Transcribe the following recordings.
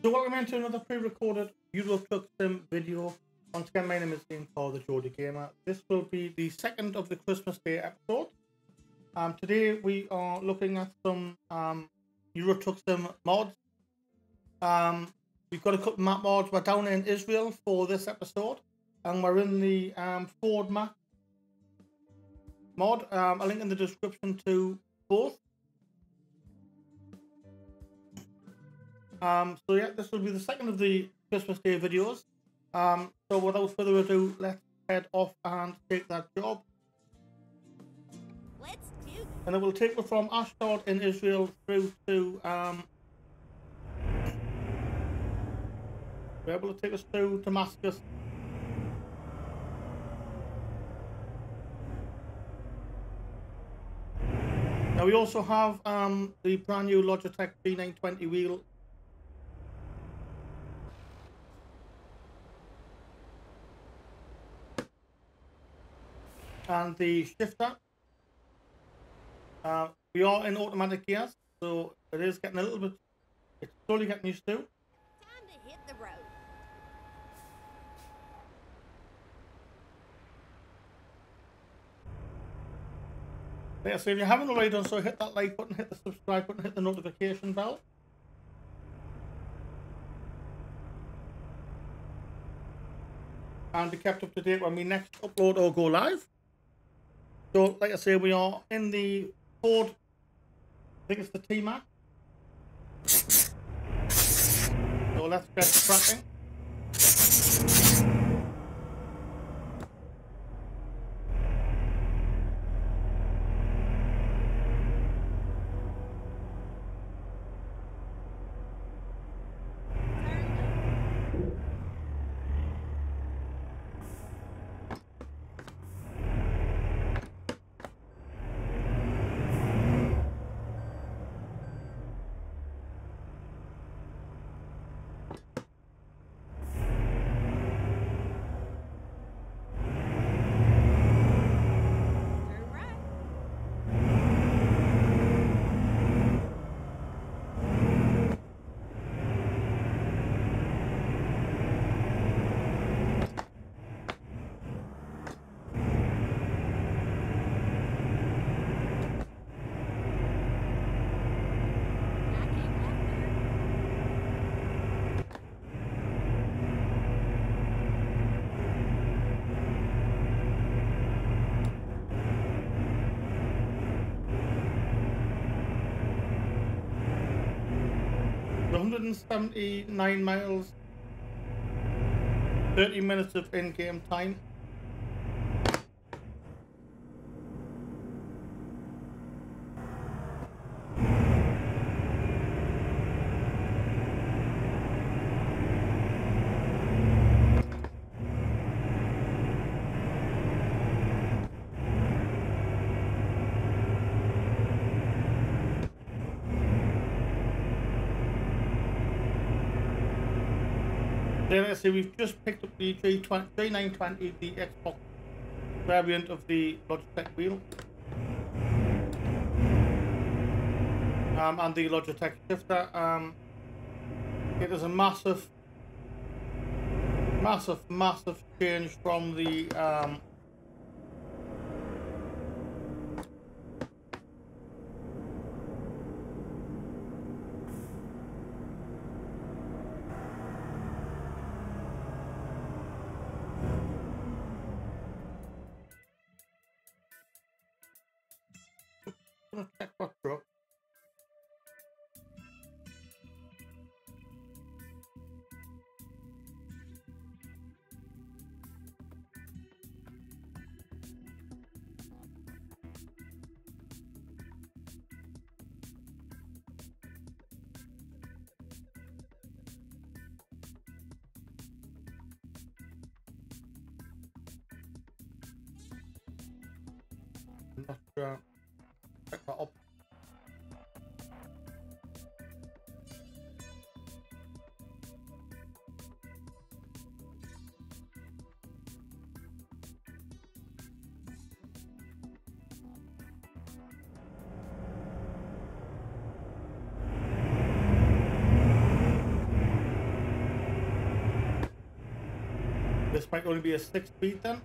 So welcome into another pre-recorded Euro Truck Sim video. Once again, my name is Ian Paul, the Geordie Gamer. This will be the second of the Christmas Day episode. Um, today we are looking at some um, Euro Truck Sim mods. Um, we've got a couple map mods. We're down in Israel for this episode, and we're in the um, Ford map mod. Um, a link in the description to both. Um, so yeah, this will be the second of the Christmas Day videos. Um, so without further ado, let's head off and take that job. Let's do And it will take us from Ashdod in Israel through to um where will it take us to Damascus? Now we also have um the brand new Logitech G920 wheel and the shifter. Uh, we are in automatic gears, so it is getting a little bit, it's slowly getting used to. time to hit the road. Yeah, so if you haven't already done so, hit that like button, hit the subscribe button, hit the notification bell. And be kept up to date when we next upload or go live. So, like I say, we are in the Ford, I think it's the F-MAX. So let's get cracking. Turn left. Turn right. I came left there. The 179 miles, 30 minutes of in-game time. I say we've just picked up the G20, G920, the Xbox variant of the Logitech wheel. Um, and the Logitech shifter. Um, it is a massive, massive, massive change from the um, truck. I'm not sure. Might only be a six speed then.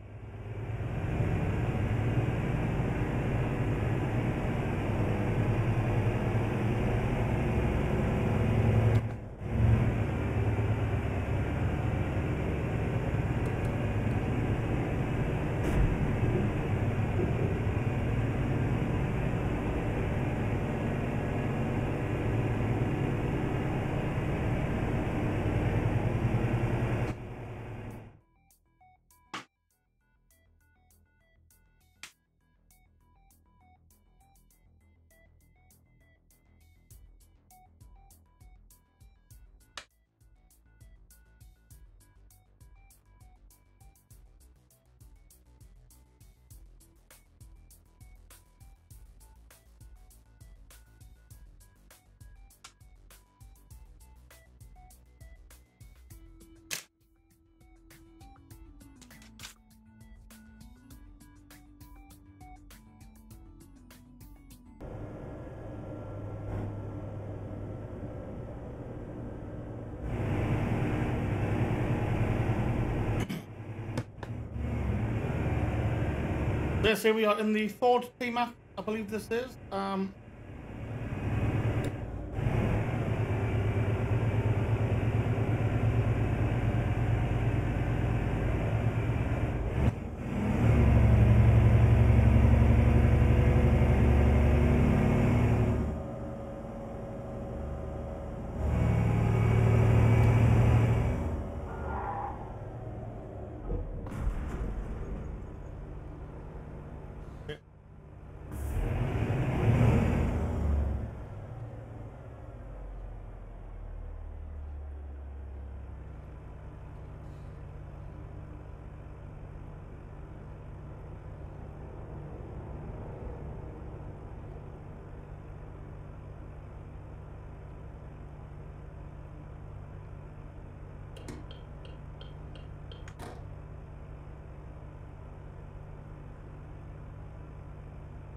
Let's say we are in the Ford F-MAX, I believe this is. Um,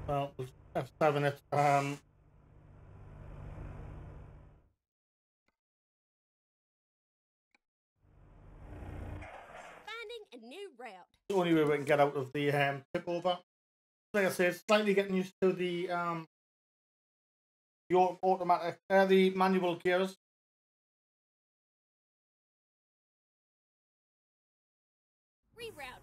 well, we'll F7 it. Um, Finding a new route. the only way we can get out of the um, tip over. Like I said, slightly getting used to the um, the automatic, uh, the manual gears. Rerouting.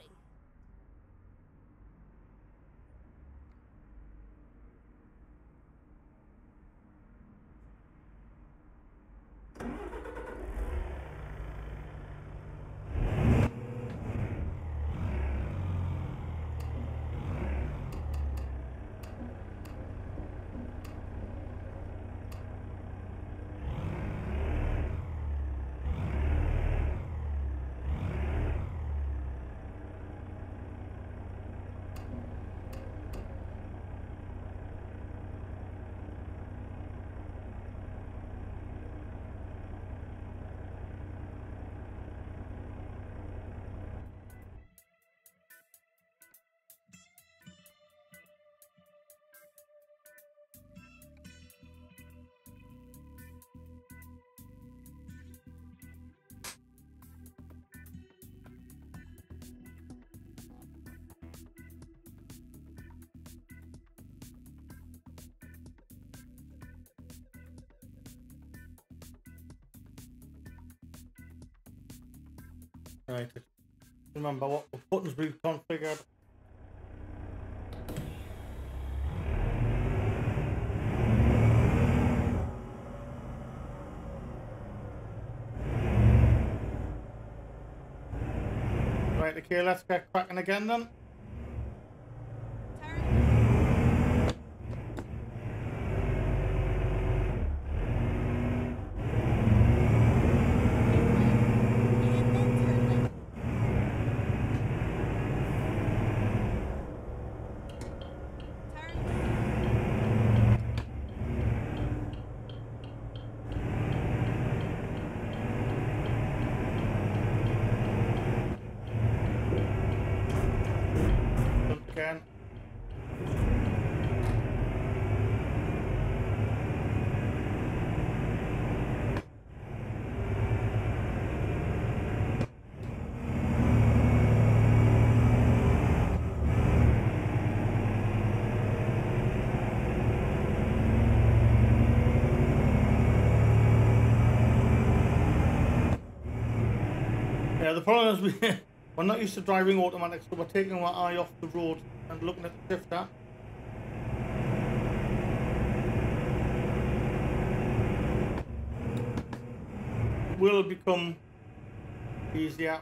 Right. Remember what buttons we've configured. Right, okay, let's get cracking again then. The problem is we, we're not used to driving automatic, so we're taking our eye off the road and looking at the shifter. Will become easier.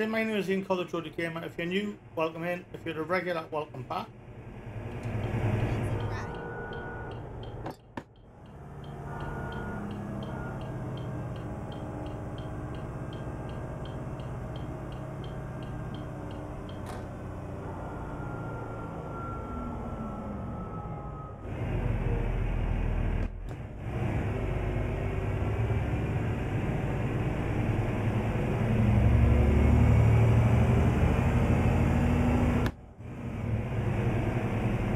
Say, my name is Ian College Gamer. If you're new, welcome in. If you're a regular, welcome back.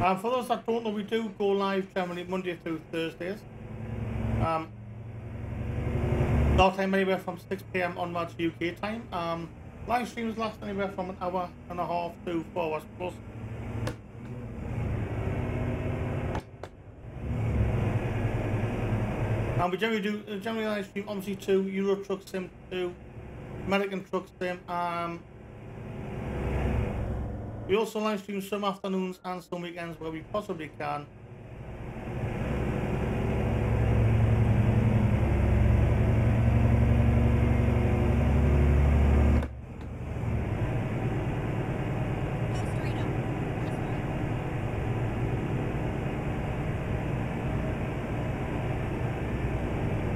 Um, for those that don't know, we do go live generally Monday through Thursdays. Um, start time anywhere from 6 pm onwards UK time. Um, live streams last anywhere from an hour and a half to four hours plus. And we generally do generally live stream obviously to Euro Truck Sim 2, American Truck Sim, um, we also live stream some afternoons and some weekends where we possibly can.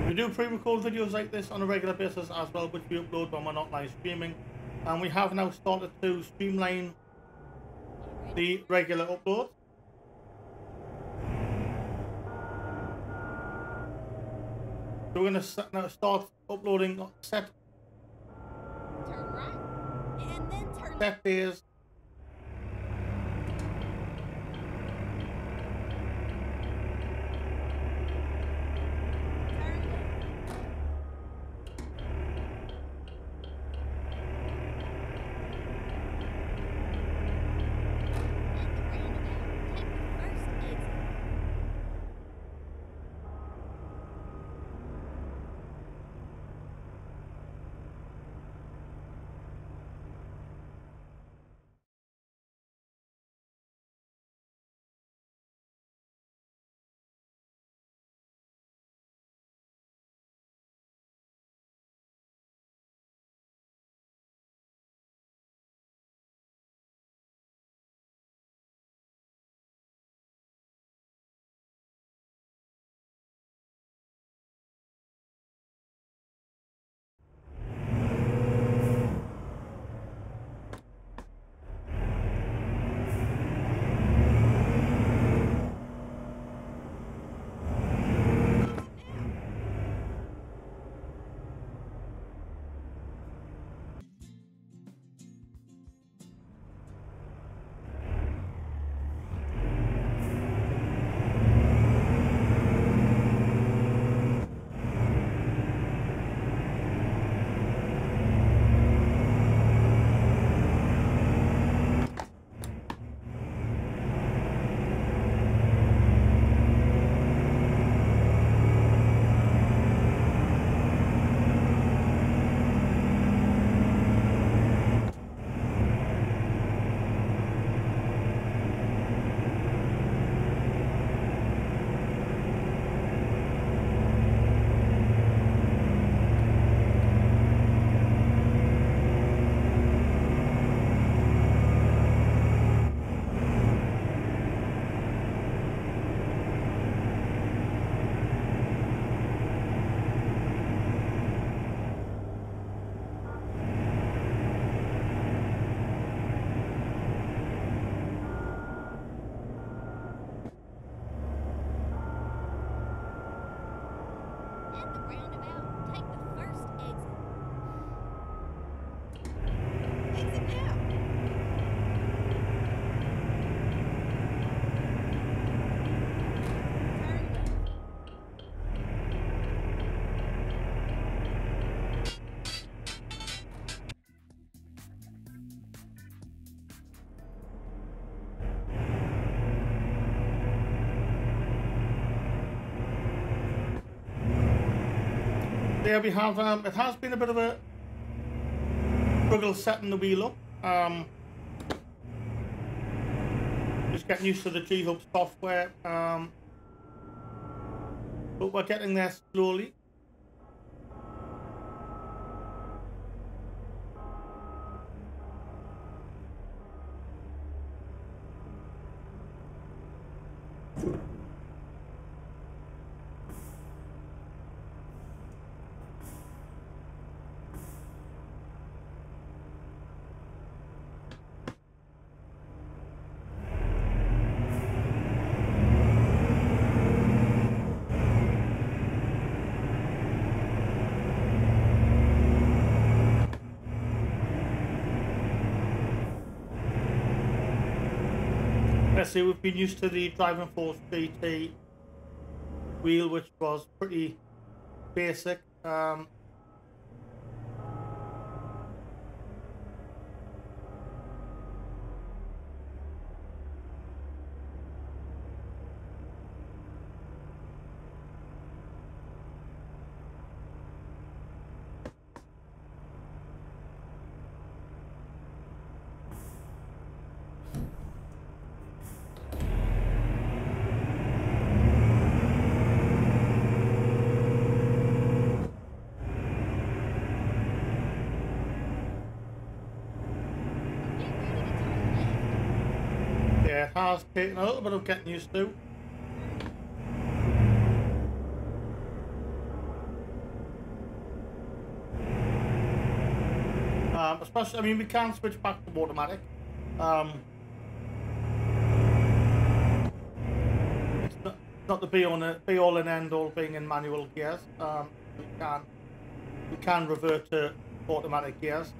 We do pre-record videos like this on a regular basis as well, which we upload when we're not live streaming. And we have now started to streamline the regular upload. So we're going to now start uploading set Turn right. And then turn left. set days There we have, um, it has been a bit of a struggle setting the wheel up. Um, just getting used to the G-Hub software. Um, but we're getting there slowly. See, we've been used to the Driving Force GT wheel, which was pretty basic. Um, taken a little bit of getting used to. Um, especially, I mean, we can switch back to automatic. Um, it's not, not the be all, be all and end all being in manual gears. Um, we can we can revert to automatic gears.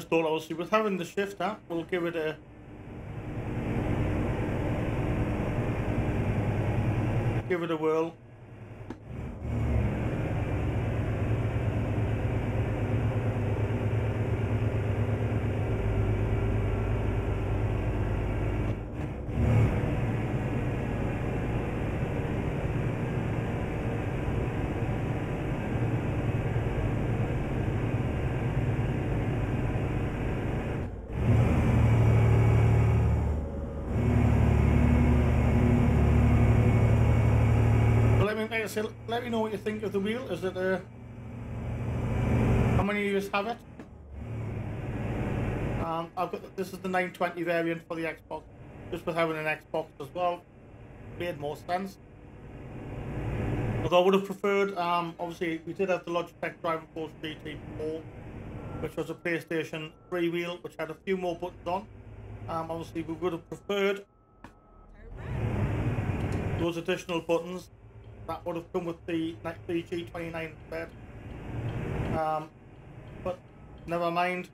Just thought obviously with having the shift shifter, we'll give it a give it a whirl. I let me know what you think of the wheel. Is it uh how many of you have it? Um, I've got this is the 920 variant for the Xbox. Just with having an Xbox as well, made more sense. Although I would have preferred, um, obviously we did have the Logitech Driving Force GT4, which was a PlayStation 3 wheel, which had a few more buttons on. Um, obviously we would have preferred those additional buttons that would have come with the the G29 instead. Um, but never mind.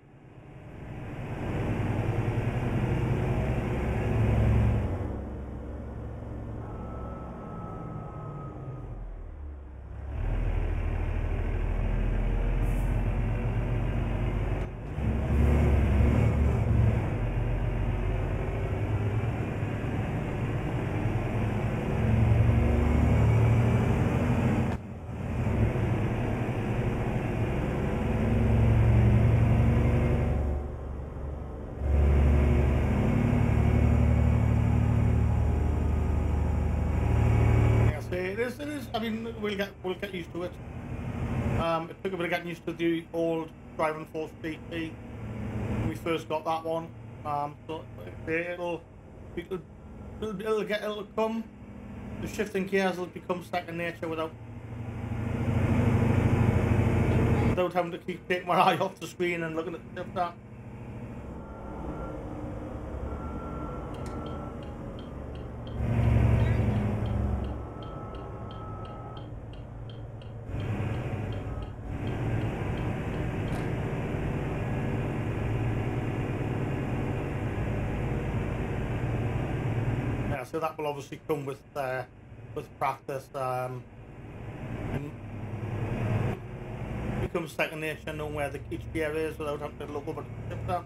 Yeah, so it is. It is. I mean, we'll get we'll get used to it. Um, it took a bit of getting used to the old Driving Force GT when we first got that one. Um, so it'll it'll, it'll, it'll get it'll come. The shifting gears will become second nature without without having to keep taking my eye off the screen and looking at the shifter. So that will obviously come with uh, with practice um, and become second nature knowing where the each gear is without having to look over the shifter.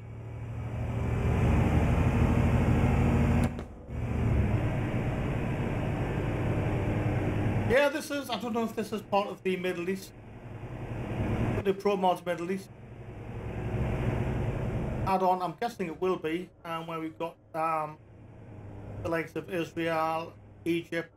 Yeah, this is, I don't know if this is part of the Middle East, the ProMods Middle East add-on. I'm guessing it will be, um, where we've got um, the likes of Israel, Egypt,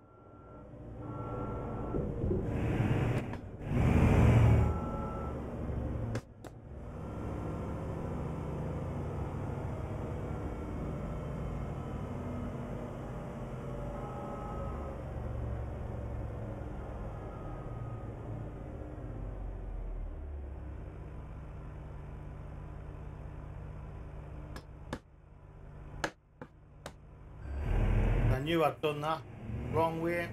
I knew I'd done that wrong way.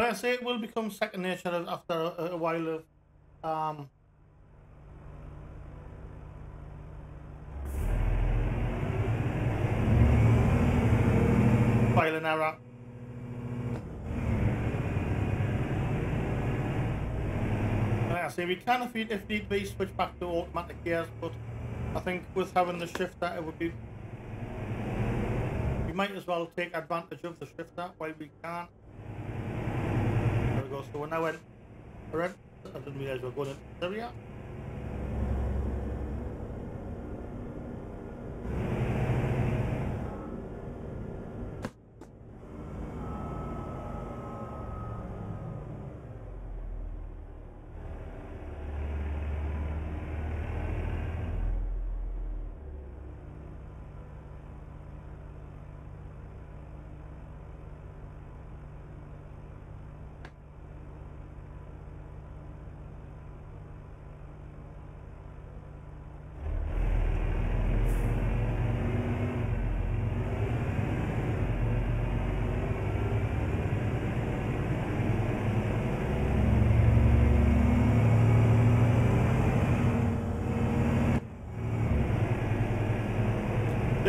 But I say it will become second nature after a, a while of um, and error. I say, we can if, if need be switch back to automatic gears, but I think with having the shifter, it would be. We might as well take advantage of the shifter while we can. So now in. We're. I didn't realize we we're going in Syria.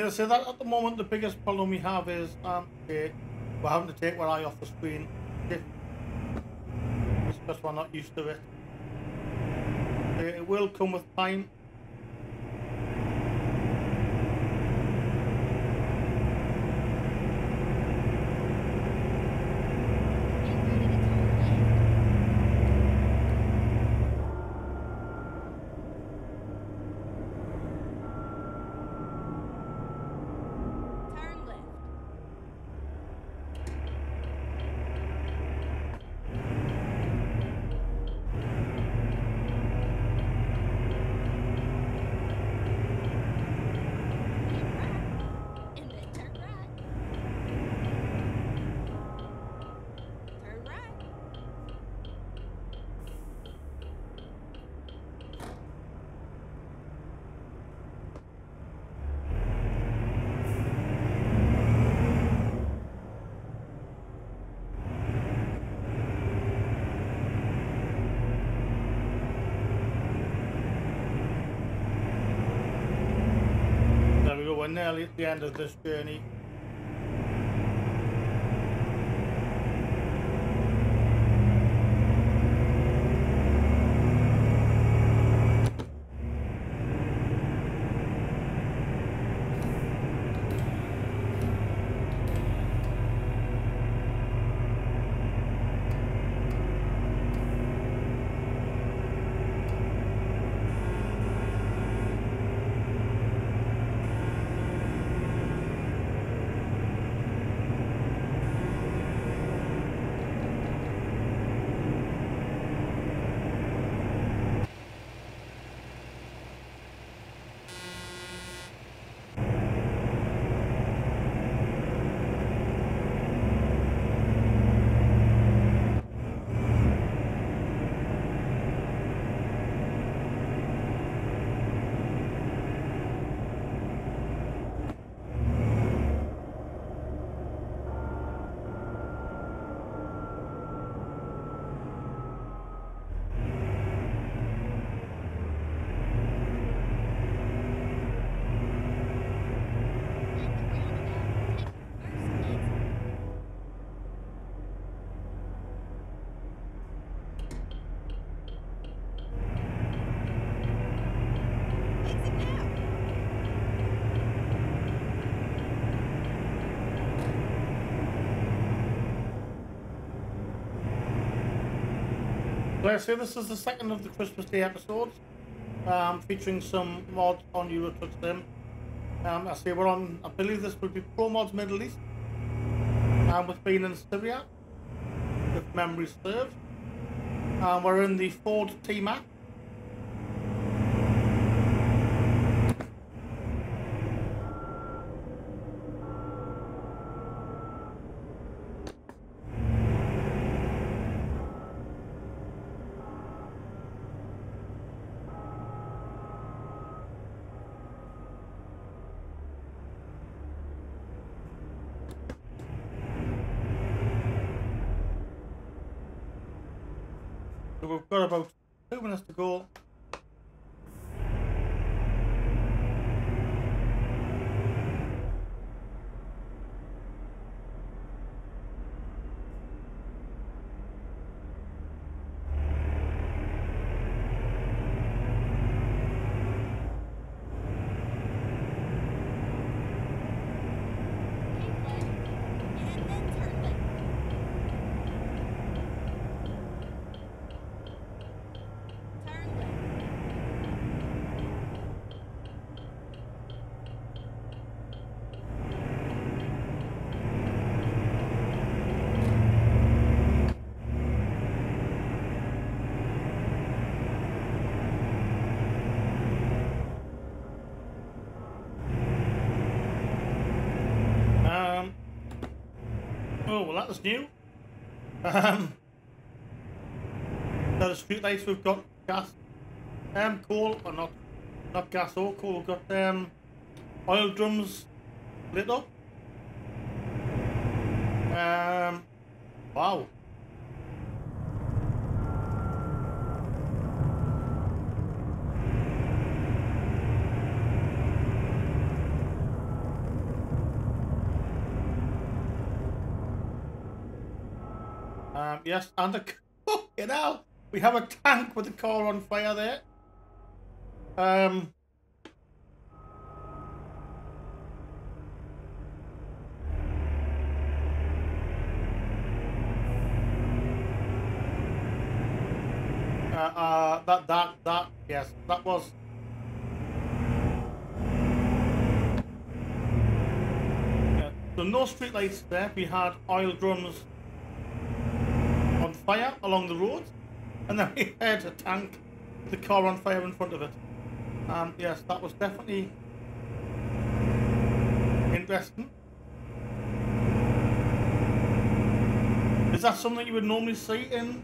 Yeah, so that at the moment the biggest problem we have is um, we're having to take our eye off the screen. It's because we're not used to it. Uh, It will come with time. Nearly at the end of this journey. I say, this is the second of the Christmas Day episodes, um, featuring some mods on Euro Truck Sim. Um, I say we're on, I believe this will be ProMods Middle East, um, with being in Syria, if memory serves. Um, we're in the Ford F-MAX. So we've got about two minutes to go. Keep left. And then turn left. Turn left. Um. Oh well, that was new. Um. So the street lights we've got gas, um, coal or not, not gas or coal. We've got um, oil drums lit up. Um. Wow. Yes, and a you know, we have a tank with the car on fire there. Um, uh, uh, that that that yes, that was. So no street lights there. We had oil drums fire along the road, and then we had a tank the car on fire in front of it. Um, yes, that was definitely interesting. Is that something you would normally see in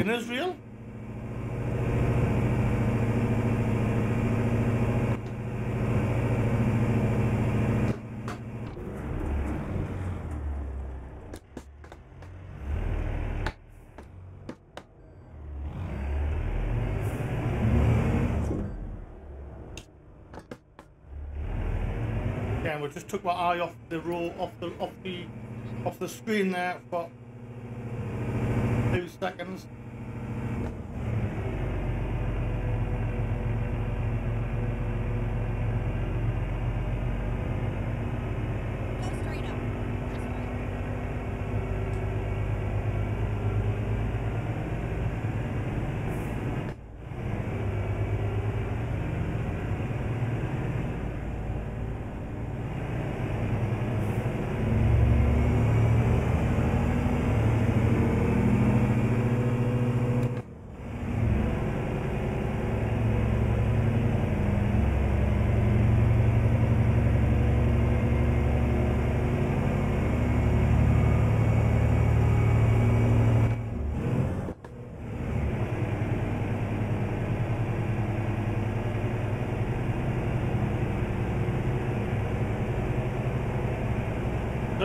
in Israel? Yeah, just took my eye off the row, off the off the off the screen there for two seconds.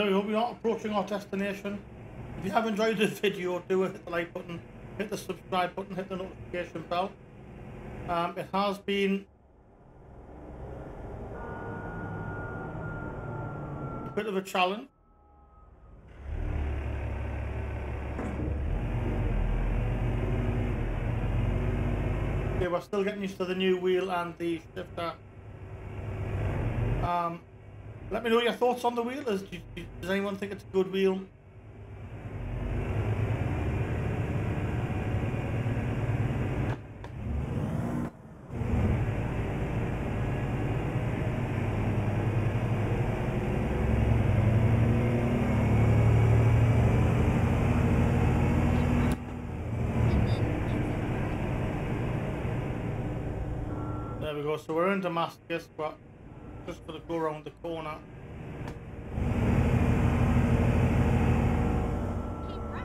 We are approaching our destination. If you have enjoyed this video, do hit the like button, hit the subscribe button, hit the notification bell. Um, it has been a bit of a challenge. Okay, we're still getting used to the new wheel and the shifter. Um, let me know your thoughts on the wheel. Does, does anyone think it's a good wheel? There we go. So we're in Damascus. But just for the go around the corner. Keep right.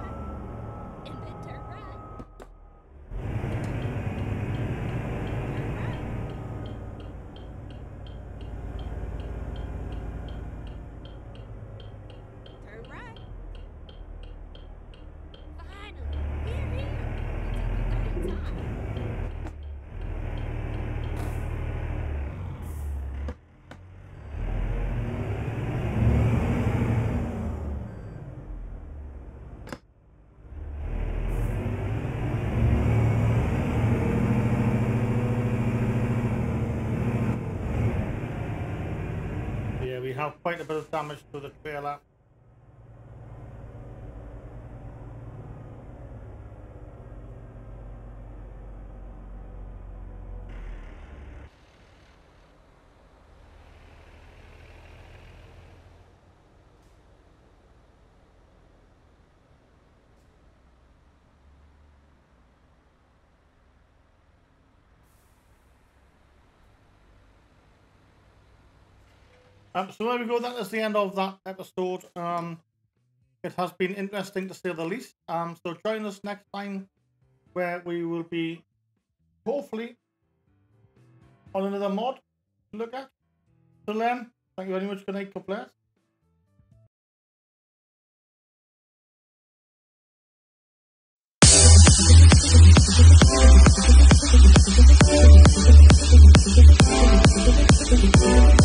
And then turn right. Turn right. Turn right. Finally, we're here. It took a long time. Yeah, we have quite a bit of damage to the trailer. Um, so there we go. That is the end of that episode. Um, it has been interesting to say the least. Um, so join us next time where we will be hopefully on another mod to look at. So Len, thank you very much. Good night. God